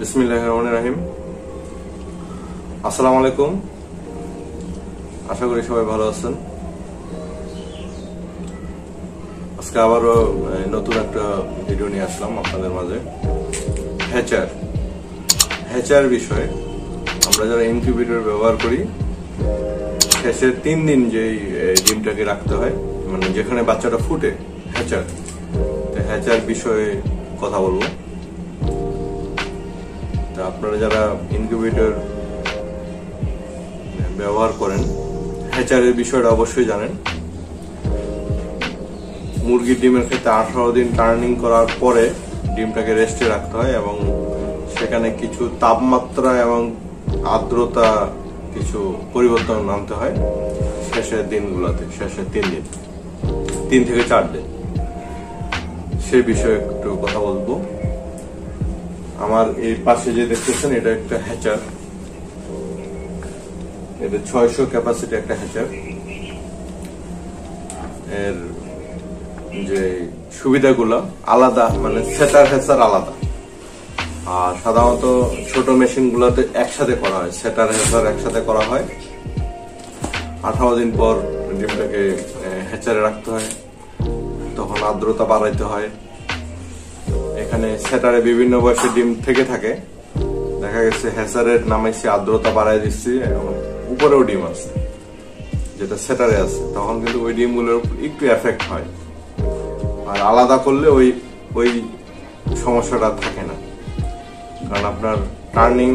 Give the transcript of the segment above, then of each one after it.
বিসমিল্লাহ রহমান রাহিম। আসসালামু আলাইকুম। আশা করি সবাই ভালো আছেন। আজকে আবারও নতুন একটা ভিডিও নিয়ে আসলাম আপনাদের মাঝে। হ্যাচার হ্যাচার বিষয়ে আমরা যারা ইনকিউবেটর ব্যবহার করি, শেষের তিন দিন যে ডিমটাকে রাখতে হয় মানে যেখানে বাচ্চাটা ফুটে হ্যাচার হ্যাচার বিষয়ে কথা বলব। আপনারা যারা ইনকিউবেটর ব্যবহার করেন হ্যাচারের বিষয়টা অবশ্যই জানেন। মুরগির ডিমের ক্ষেত্রে আঠারো দিন টার্নিং করার পরে ডিমটাকে রেস্টে রাখতে হয় এবং সেখানে কিছু তাপমাত্রা এবং আর্দ্রতা কিছু পরিবর্তন আনতে হয় শেষের দিনগুলোতে, শেষের তিন দিন, তিন থেকে চার দিন। সে বিষয়ে একটু কথা বলব। আমার এই পাশে যে দেখতেছেন, এটা একটা হ্যাচার এটা ছয়শো ক্যাপাসিটি একটা হ্যাচার এর যে সুবিধাগুলো আলাদা মানে সেটার হ্যাচার আলাদা। আর সাধারণত ছোট মেশিন গুলোতে একসাথে করা হয়, সেটার হ্যাচার একসাথে করা হয়। আঠারো দিন পর ডিমটাকে হ্যাচারে রাখতে হয়। তখন আর্দ্রতা বাড়াইতে হয়। এখানে সেটারে বিভিন্ন বয়সের ডিম থেকে থাকে। দেখা গেছে হ্যাচারের নামাইছি আর্দ্রতা বাড়াই দিচ্ছি এবং উপরেও ডিম আছে। যেটা সেটারে আছে। তখন কিন্তু ওই ডিমগুলোর একটু এফেক্ট হয়। আর আলাদা করলে ওই ওই সমস্যাটা থাকে না। কারণ আপনার টার্নিং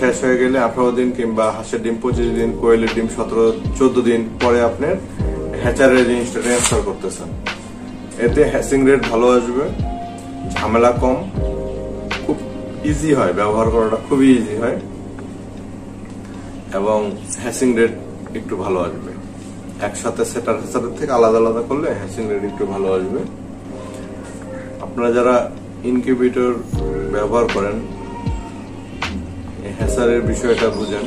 শেষ হয়ে গেলে আঠারো দিন কিংবা হাঁসের ডিম পঁচিশ দিন, কোয়েলের ডিম সতেরো, চোদ্দ দিন পরে আপনার হ্যাচারের জিনিসটা ট্রান্সফার করতেছেন। এতে হ্যাসিং রেট ভালো আসবে। ঝামেলা কম, খুব ইজি হয়, ব্যবহার করাটা খুবই ইজি হয়, এবং হ্যাসিং রেট একটু ভালো আসবে। একসাথে সেটার হ্যাচারের থেকে আলাদা আলাদা করলে হ্যাসিং রেট একটু ভালো আসবে। আপনারা যারা ইনকিউবেটর ব্যবহার করেন, এই হ্যাচারের বিষয়টা বুঝেন।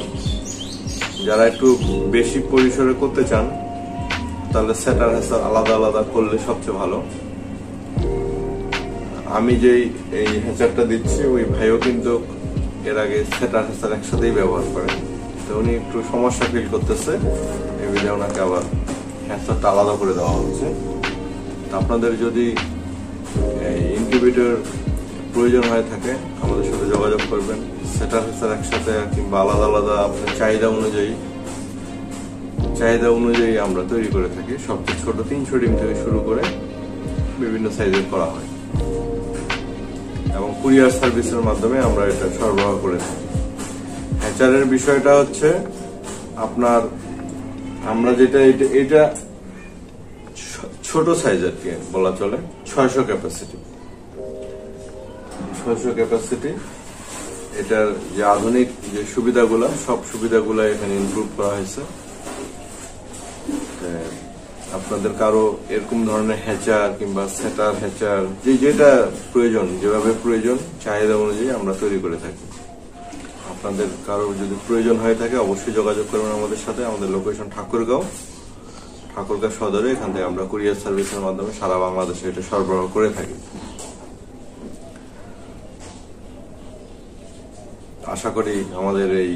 যারা একটু বেশি পরিসরে করতে চান, তাহলে সেটার হ্যাচার আলাদা আলাদা করলে সবচেয়ে ভালো। আমি যেই এই হ্যাচারটা দিচ্ছি, ওই ভাইও কিন্তু এর আগে সেটার হ্যাচার একসাথেই ব্যবহার করেন তো উনি একটু সমস্যা ফিল করতেছে, এই বিধে ওনাকে আবার হ্যাচারটা আলাদা করে দেওয়া হচ্ছে। আপনাদের যদি ইনকিউবেটর প্রয়োজন হয়ে থাকে, আমাদের সাথে যোগাযোগ করবেন। সেটার হ্যাচার একসাথে কিংবা আলাদা আলাদা আপনার চাহিদা অনুযায়ী চাহিদা অনুযায়ী আমরা তৈরি করে থাকি। সবচেয়ে ছোট তিনশো ডিম থেকে শুরু করে বিভিন্ন সাইজের করা হয়। এবং কুরিয়ার সার্ভিসের মাধ্যমে আমরা এটা সরবরাহ করে থাকি। হ্যাচারের বিষয়টা হচ্ছে আপনার, আমরা যেটা, এটা এটা ছোট সাইজ আর কি, বলা চলে, ছয়শো ক্যাপাসিটি ছয়শো ক্যাপাসিটি এটার যে আধুনিক যে সুবিধাগুলো, সব সুবিধাগুলো এখানে ইনক্লুড করা হয়েছে। আপনাদের কারও এরকম ধরনের হ্যাচার কিংবা সেটার হ্যাচার, যে যেটা প্রয়োজন, যেভাবে প্রয়োজন, চাহিদা অনুযায়ী আমরা তৈরি করে থাকি। আপনাদের কারও যদি প্রয়োজন হয়ে থাকে, অবশ্যই যোগাযোগ করবেন আমাদের সাথে। আমাদের লোকেশন ঠাকুরগাঁও। ঠাকুরগাঁও সদরে এখান থেকে আমরা কুরিয়ার সার্ভিসের মাধ্যমে সারা বাংলাদেশে এটা সরবরাহ করে থাকি। আশা করি আমাদের এই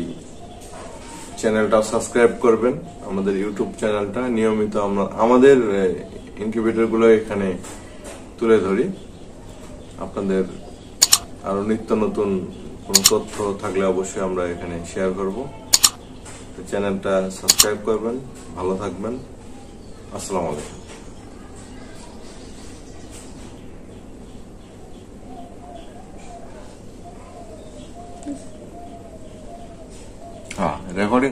চ্যানেলটা সাবস্ক্রাইব করবেন। আমাদের ইউটিউব চ্যানেলটা নিয়মিত আমরা আমাদের ইনকিউবেটরগুলো এখানে তুলে ধরি। আপনাদের আরও নিত্য নতুন কোনো তথ্য থাকলে অবশ্যই আমরা এখানে শেয়ার করব। চ্যানেলটা সাবস্ক্রাইব করবেন, ভালো থাকবেন। আসসালামু আলাইকুম। রেকর্ডিং